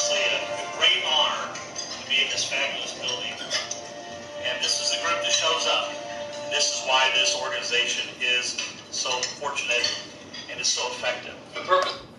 obviously a, a great honor to be in this fabulous building. And this is the group that shows up. And this is why this organization is so fortunate and is so effective. The purpose.